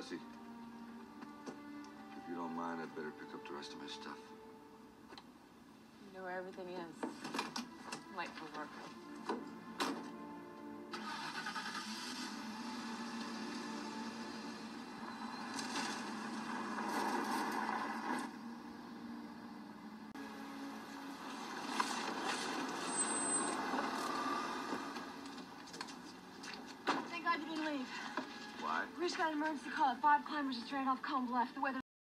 Jesse. If you don't mind, I'd better pick up the rest of my stuff. You know where everything is. Why? Bruce got an emergency call at five climbers just ran off Combe Bluff. The weather